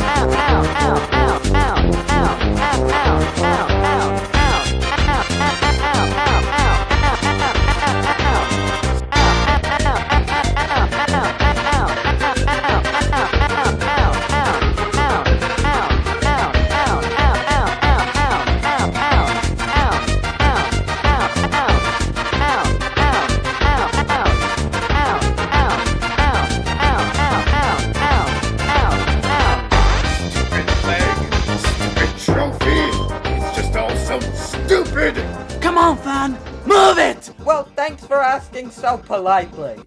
ow, ow, ow, ow. On, fan! Move it! Well, thanks for asking so politely.